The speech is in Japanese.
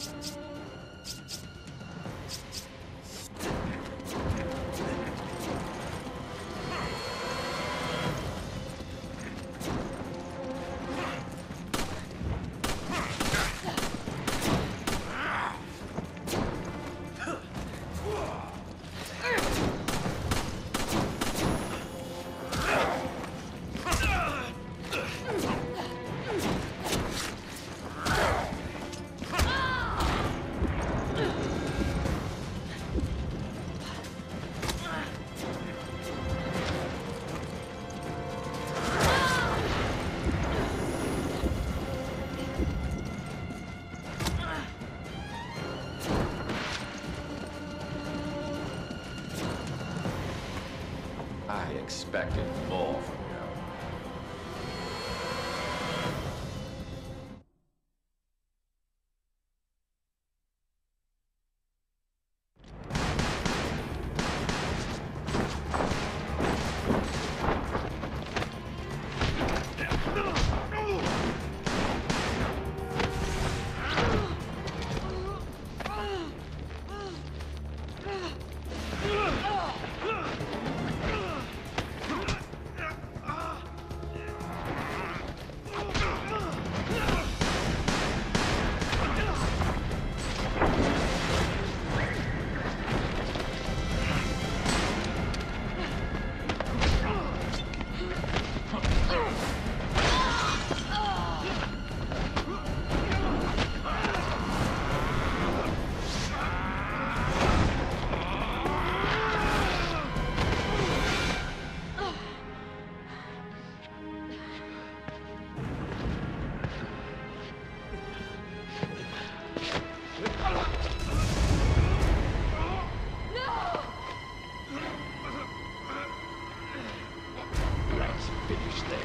フフフ。Expected more from finished there.